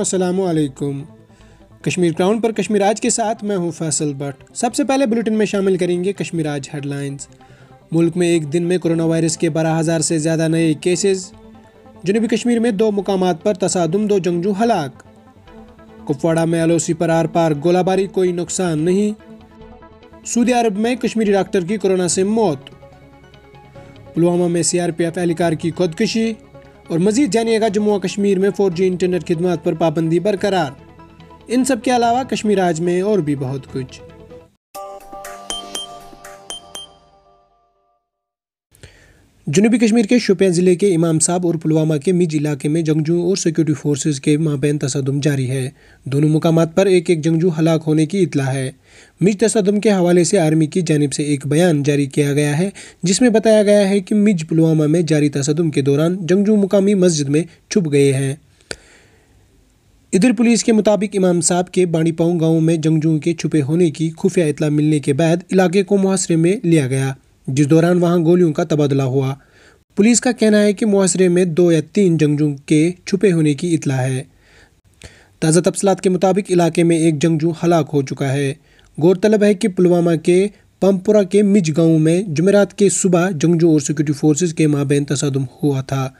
अस्सलाम कश्मीर क्राउन पर कश्मीर आज के साथ मैं हूँ फैसल भट्ट। सबसे पहले बुलेटिन में शामिल करेंगे कश्मीर आज हेडलाइंस। मुल्क में एक दिन में कोरोना वायरस के बारह हज़ार से ज़्यादा नए केसेस। जनूबी कश्मीर में दो मुकाम पर तसादुम, दो जंगजू हलाक। कुपवाड़ा में एलओसी पर आर पार गोलाबारी, कोई नुकसान नहीं। सऊदी अरब में कश्मीरी डॉक्टर की कोरोना से मौत। पुलवामा में सी आर पी एफ़ एहलकार की खुदकशी और मजीद जानिएगा जम्मू और कश्मीर में फोर जी इंटरनेट खदमात पर पाबंदी बरकरार। इन सब के अलावा कश्मीर आज में और भी बहुत कुछ। जनूबी कश्मीर के शोपियाँ ज़िले के इमाम साहब और पुलवामा के मिज इलाके में जंगजू और सिक्योरिटी फोर्सेज के माबेन तसदम जारी है। दोनों मकाम पर एक एक जंगजू हलाक होने की इतला है। मिज तसदम के हवाले से आर्मी की जानब से एक बयान जारी किया गया है, जिसमें बताया गया है कि मिज पुलवामा में जारी तसदम के दौरान जंगजू मुकामी मस्जिद में छुप गए हैं। इधर पुलिस के मुताबिक इमाम साहब के बाणीपाऊ गाँव में जंगजुओं के छुपे होने की खुफिया इतला मिलने के बाद इलाके को मुहासरे में लिया गया। जिस दौरान वहाँ गोलियों का तबादला हुआ। पुलिस का कहना है कि मुआसरे में दो या तीन जंगजू के छुपे होने की इतला है। ताज़ा तफसलात के मुताबिक इलाके में एक जंगजू हलाक हो चुका है। गौरतलब है कि पुलवामा के पम्पुरा के मिज गाँव में जुमेरात के सुबह जंगजू और सिक्योरिटी फोर्सेज के माबेन तसादम हुआ था,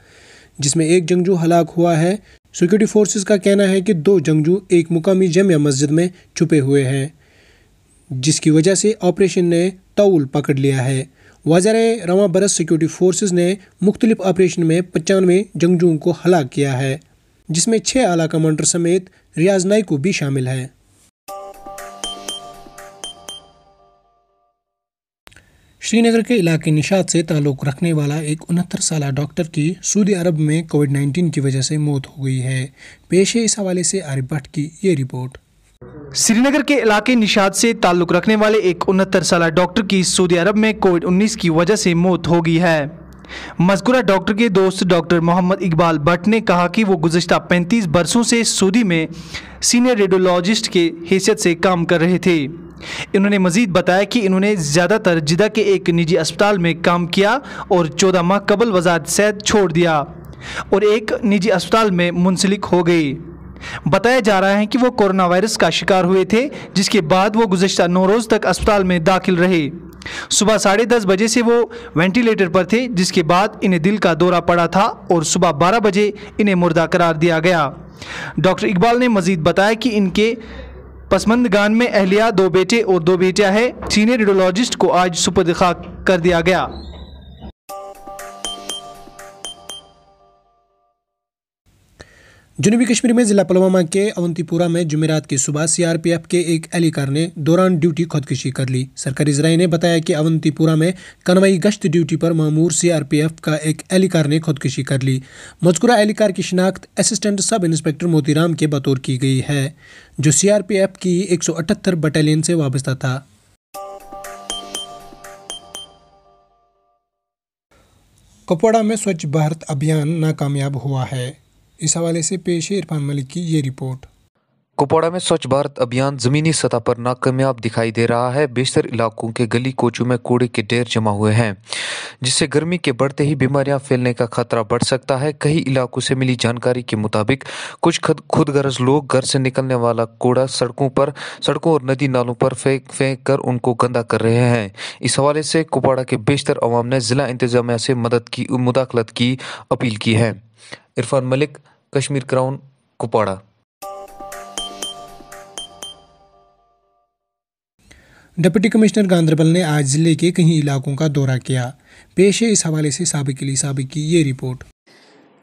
जिसमें एक जंगजू हलाक हुआ है। सिक्योरिटी फोर्सेज का कहना है कि दो जंगजू एक मुकामी जमिया मस्जिद में छुपे हुए हैं, जिसकी वजह से ऑपरेशन ने तौल पकड़ लिया है। वजर रवा बरस सिक्योरिटी फोर्सेज ने मुख्तलिफ़ ऑपरेशन में पचानवे जंगजुओं को हलाक किया है, जिसमें छः आला कमांडर समेत रियाज नाइको भी शामिल है। श्रीनगर के इलाके निशात से ताल्लुक़ रखने वाला एक उनहत्तर साल डॉक्टर की सऊदी अरब में कोविड 19 की वजह से मौत हो गई है। पेश है इस हवाले से आरिफ भट्ट की ये रिपोर्ट। श्रीनगर के इलाके निषाद से ताल्लुक़ रखने वाले एक उनहत्तर साल डॉक्टर की सऊदी अरब में कोविड 19 की वजह से मौत हो गई है। मजकूरा डॉक्टर के दोस्त डॉक्टर मोहम्मद इकबाल भट्ट ने कहा कि वो गुजशत पैंतीस बरसों से सऊदी में सीनियर रेडियोलॉजिस्ट के हैसियत से काम कर रहे थे। इन्होंने मजीद बताया कि इन्होंने ज़्यादातर जिदा के एक निजी अस्पताल में काम किया और चौदह माह कबल वजात सेहत छोड़ दिया और एक निजी अस्पताल में मुंसलिक हो गई। बताया जा रहा है कि वो कोरोना वायरस का शिकार हुए थे, जिसके बाद वो गुजशत नौ रोज़ तक अस्पताल में दाखिल रहे। सुबह साढ़े दस बजे से वो वेंटिलेटर पर थे, जिसके बाद इन्हें दिल का दौरा पड़ा था और सुबह बारह बजे इन्हें मुर्दा करार दिया गया। डॉक्टर इकबाल ने मजीद बताया कि इनके पसमंदगान में अहलिया दो बेटे और दो बेटियाँ हैं सीनियर रेडियोलॉजिस्ट को आज सुपुर्द खाक कर दिया गया। जनूबी कश्मीर में ज़िला पुलवामा के अवंतीपुरा में जुमेरात की सुबह सीआरपीएफ के एक एहलकार ने दौरान ड्यूटी खुदकुशी कर ली। सरकारी जराये ने बताया कि अवंतीपुरा में कनवई गश्त ड्यूटी पर मामूर सीआरपीएफ का एक एहलकार ने खुदकुशी कर ली। मजकूरा एहलकार की शिनाख्त असिस्टेंट सब इंस्पेक्टर मोतीराम के बतौर की गई है, जो सीआरपीएफ की एक सौ अठहत्तर बटालियन से वाबस्ता था। कुपवाड़ा में स्वच्छ भारत अभियान नाकामयाब हुआ है। इस हवाले से पेश है इरफान मलिक की ये रिपोर्ट। कुपवाड़ा में स्वच्छ भारत अभियान जमीनी सतह पर नाकामयाब दिखाई दे रहा है। बेशतर इलाकों के गली कोचों में कूड़े के ढेर जमा हुए हैं, जिससे गर्मी के बढ़ते ही बीमारियाँ फैलने का खतरा बढ़ सकता है। कई इलाकों से मिली जानकारी के मुताबिक, कुछ खुद गर्ज लोग घर से निकलने वाला कूड़ा सड़कों पर, सड़कों और नदी नालों पर फेंक फेंक कर उनको गंदा कर रहे हैं। इस हवाले से कुपवाड़ा के बेशतर अवाम ने जिला इंतजामिया से मदद की, मुदाखलत की अपील की है। Irfan Malik Kashmir Crown Kupwara deputy commissioner Ganderbal ने आज ज़िले के कई इलाकों का दौरा किया। पेश है इस हवाले से सबक अली सबक की ये report.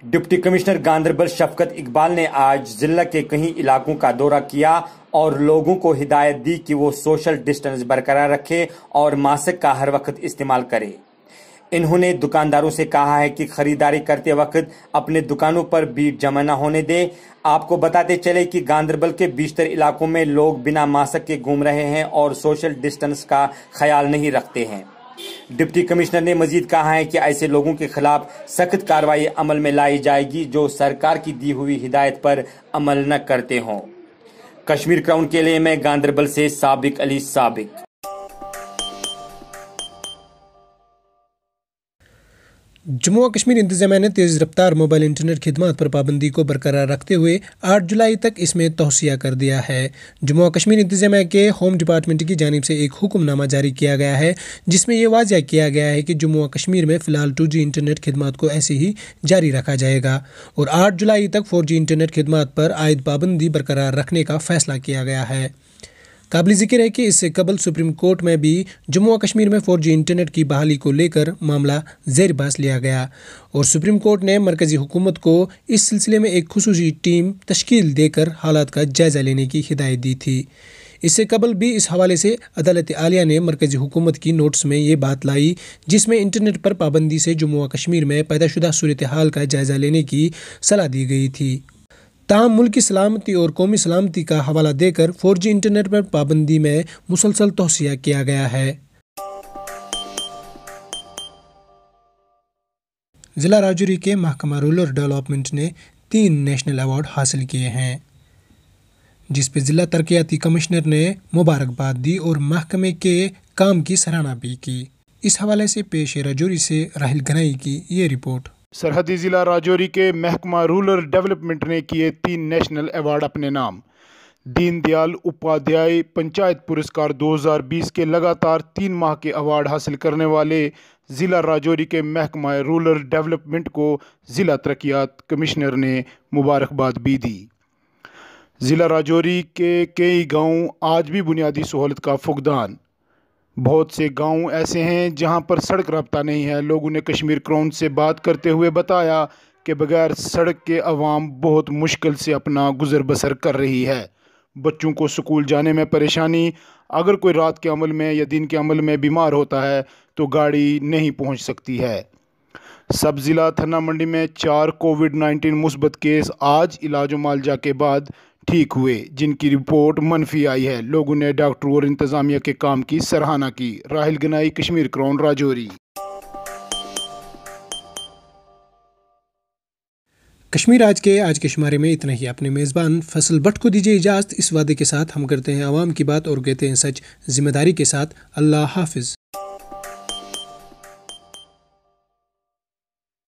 Deputy commissioner Ganderbal Shafqat Iqbal ने आज जिला के कई इलाकों का दौरा किया और लोगों को हिदायत दी कि वो सोशल डिस्टेंस बरकरार रखें और मास्क का हर वक्त इस्तेमाल करें। इन्होंने दुकानदारों से कहा है कि खरीदारी करते वक्त अपने दुकानों पर भीड़ जमा न होने दें। आपको बताते चले कि गांधरबल के बीसतर इलाकों में लोग बिना मास्क के घूम रहे हैं और सोशल डिस्टेंस का ख्याल नहीं रखते हैं। डिप्टी कमिश्नर ने मजीद कहा है कि ऐसे लोगों के खिलाफ सख्त कार्रवाई अमल में लाई जाएगी जो सरकार की दी हुई हिदायत पर अमल न करते हों। कश्मीर क्राउन के लिए मैं गांधरबल से साबिक अली साबिक। जम्मू और कश्मीर इंतजामिया ने तेज़ रफ्तार मोबाइल इंटरनेट खदमात पर पाबंदी को बरकरार रखते हुए 8 जुलाई तक इसमें तोसिया कर दिया है। जम्मू और कश्मीर इंतजामिया के होम डिपार्टमेंट की जानब से एक हुक्मनामा जारी किया गया है, जिसमें यह वाजह किया गया है कि जम्मू और कश्मीर में फ़िलहाल टू इंटरनेट खदमात को ऐसे ही जारी रखा जाएगा और आठ जुलाई तक फोर इंटरनेट खदमात पर आयद पाबंदी बरकरार रखने का फैसला किया गया है। काबिल ज़िक्र है कि इससे कबल सुप्रीम कोर्ट में भी जम्मू और कश्मीर में फोर इंटरनेट की बहाली को लेकर मामला जेर बहस लिया गया और सुप्रीम कोर्ट ने मरकजी हुकूमत को इस सिलसिले में एक खसूसी टीम तश्कील देकर हालात का जायज़ा लेने की हिदायत दी थी। इससे कबल भी इस हवाले से अदालत आलिया ने मरकजी हुकूमत की नोट्स में ये बात लाई, जिसमें इंटरनेट पर पाबंदी से जम्मू कश्मीर में पैदाशुदा सूरत हाल का जायज़ा लेने की सलाह दी गई थी। ताहम मुल्क की सलामती और कौमी सलामती का हवाला देकर फोर जी इंटरनेट पर पाबंदी में मुसलसल तोसिया किया गया है। ज़िला राजौरी के महकमा रूरल डेवलपमेंट ने तीन नेशनल अवार्ड हासिल किए हैं, जिस पर ज़िला तरक्याती कमिश्नर ने मुबारकबाद दी और महकमे के काम की सराहना भी की। इस हवाले से पेश है राजौरी से राहिल गनाई की ये रिपोर्ट। सरहदी ज़िला राजौरी के महकमा रूरल डेवलपमेंट ने किए तीन नेशनल अवार्ड अपने नाम। दीनदयाल उपाध्याय पंचायत पुरस्कार 2020 के लगातार तीन माह के अवार्ड हासिल करने वाले ज़िला राजौरी के महकमा रूरल डेवलपमेंट को ज़िला तरक्यात कमिश्नर ने मुबारकबाद भी दी। ज़िला राजौरी के कई गाँव आज भी बुनियादी सहूलत का फुकदान। बहुत से गाँव ऐसे हैं जहाँ पर सड़क रबता नहीं है। लोगों ने कश्मीर क्राउन से बात करते हुए बताया कि बगैर सड़क के अवाम बहुत मुश्किल से अपना गुजर बसर कर रही है। बच्चों को स्कूल जाने में परेशानी, अगर कोई रात के अमल में या दिन के अमल में बीमार होता है तो गाड़ी नहीं पहुँच सकती है। सब ज़िला थन्ना मंडी में चार कोविड नाइन्टीन मुस्बत केस आज इलाज मालजा के बाद ठीक हुए, जिनकी रिपोर्ट मनफी आई है। लोगों ने डॉक्टर और इंतज़ामिया के काम की सराहना की। राहिल गनाई, कश्मीर क्राउन, राजौरी। कश्मीर आज के आज के शुमारे में इतना ही। अपने मेज़बान फ़सल भट्ट को दीजिए इजाज़त। इस वादे के साथ हम करते हैं आवाम की बात और कहते हैं सच ज़िम्मेदारी के साथ। अल्लाह हाफिज़।